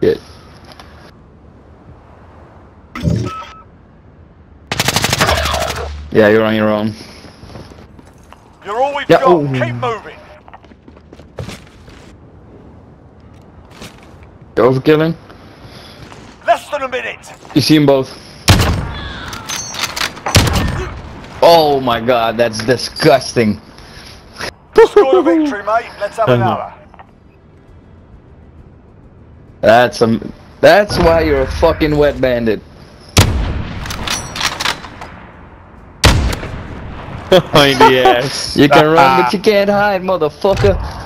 Good. Yeah, you're on your own. You're all we've Yeah, got. oh. Keep moving. You're overkilling. Less than a minute. You see them both. Oh my god, that's disgusting. Score a victory, mate. Let's have another. That's um, that's why you're a fucking wet bandit. oh, yes. You can run, but you can't hide, motherfucker.